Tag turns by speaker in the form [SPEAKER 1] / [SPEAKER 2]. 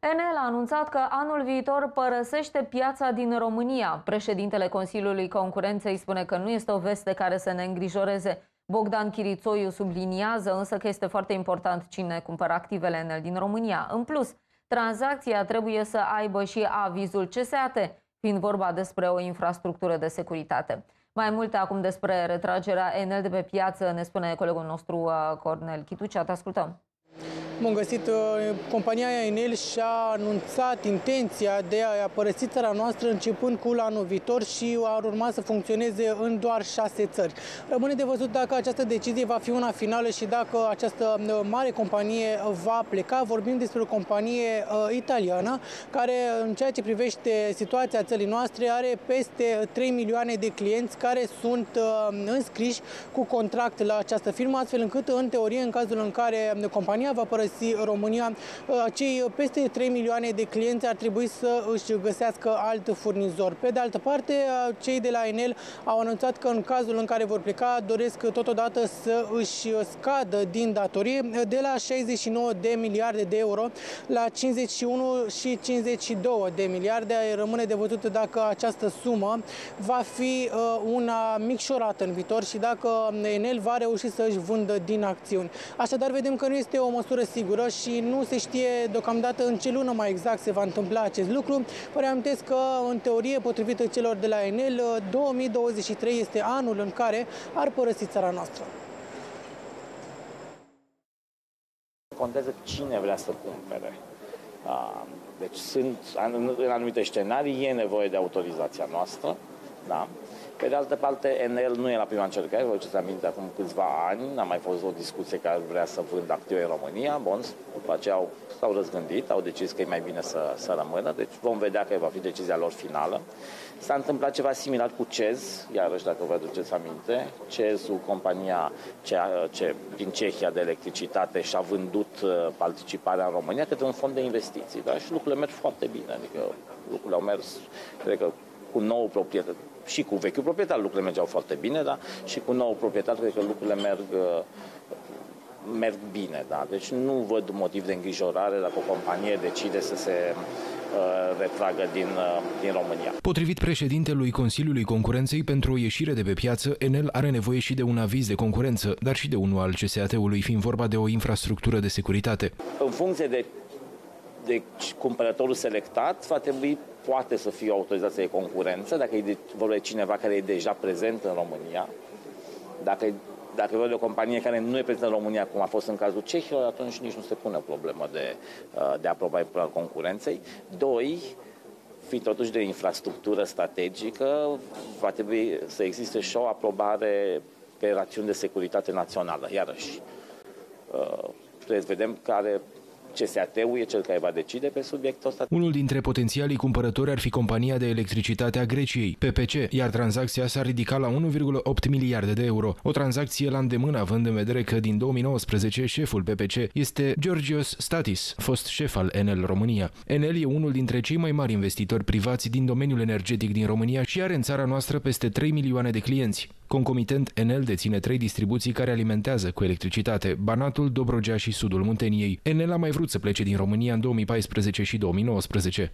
[SPEAKER 1] Enel a anunțat că anul viitor părăsește piața din România. Președintele Consiliului Concurenței spune că nu este o veste care să ne îngrijoreze. Bogdan Chirițoiu subliniază însă că este foarte important cine cumpără activele Enel din România. În plus, tranzacția trebuie să aibă și avizul CSAT, fiind vorba despre o infrastructură de securitate. Mai multe acum despre retragerea Enel de pe piață ne spune colegul nostru uh, Cornel Chitucea. Te ascultăm.
[SPEAKER 2] Bun găsit, uh, compania Enel și-a anunțat intenția de a părăsi țara noastră începând cu anul viitor și ar urma să funcționeze în doar șase țări. Rămâne de văzut dacă această decizie va fi una finală și dacă această uh, mare companie va pleca. Vorbim despre o companie uh, italiană care în ceea ce privește situația țării noastre are peste 3 milioane de clienți care sunt uh, înscriși cu contract la această firmă, astfel încât în teorie în cazul în care compania va părăsi părăsi România, acei uh, peste 3 milioane de clienți ar trebui să își găsească alt furnizor. Pe de altă parte, uh, cei de la Enel au anunțat că în cazul în care vor pleca, doresc totodată să își scadă din datorie de la 69 de miliarde de euro la 51 și 52 de miliarde. Rămâne de văzut dacă această sumă va fi uh, una micșorată în viitor și dacă Enel va reuși să își vândă din acțiuni. Așadar, vedem că nu este o măsură sigură și nu se știe deocamdată în ce lună mai exact se va întâmpla acest lucru. Vă reamintesc că, în teorie, potrivit celor de la Enel, 2023 este anul în care ar părăsi țara noastră.
[SPEAKER 3] Contează cine vrea să cumpere. Deci sunt, în anumite scenarii, e nevoie de autorizația noastră, da? Pe de altă parte, NL nu e la prima încercare, vă ce aminte, acum câțiva ani a mai fost o discuție că ar vrea să vândă active în România, bun, după aceea au, s-au răzgândit, au decis că e mai bine să, să rămână, deci vom vedea că va fi decizia lor finală. S-a întâmplat ceva similar cu CEZ, iarăși dacă vă aduceți aminte, CEZ-ul, compania ce, ce, din Cehia de electricitate și-a vândut uh, participarea în România către un fond de investiții, da? și lucrurile merg foarte bine, adică lucrurile au mers, cred că cu nou proprietate, și cu vechiul proprietar lucrurile mergeau foarte bine, da? și cu nou proprietar cred că lucrurile merg uh, merg bine, da? Deci nu văd motiv de îngrijorare dacă o companie decide să se uh, retragă din, uh, din România.
[SPEAKER 4] Potrivit președintelui Consiliului Concurenței, pentru o ieșire de pe piață, Enel are nevoie și de un aviz de concurență, dar și de unul al CSAT-ului, fiind vorba de o infrastructură de securitate.
[SPEAKER 3] În funcție de deci cumpărătorul selectat va trebui, poate să fie o autorizație de concurență, dacă e de, vorba de cineva care e deja prezent în România, dacă, dacă vorba de o companie care nu e prezentă în România, cum a fost în cazul Cehilor, atunci nici nu se pune problemă de, uh, de aprobare a concurenței. Doi, fiind totuși de infrastructură strategică, va trebui să existe și o aprobare pe rațiuni de securitate națională. Iarăși, uh, trebuie să vedem care CSAT-ul e cel care va decide pe subiectul ăsta.
[SPEAKER 4] Unul dintre potențialii cumpărători ar fi compania de electricitate a Greciei, PPC, iar tranzacția s-ar ridica la 1,8 miliarde de euro. O tranzacție la îndemână, având în vedere că din 2019 șeful PPC este Georgios Statis, fost șef al Enel România. Enel e unul dintre cei mai mari investitori privați din domeniul energetic din România și are în țara noastră peste 3 milioane de clienți. Concomitent, Enel deține trei distribuții care alimentează cu electricitate Banatul, Dobrogea și sudul Munteniei. Enel a mai vrut să plece din România în 2014 și 2019.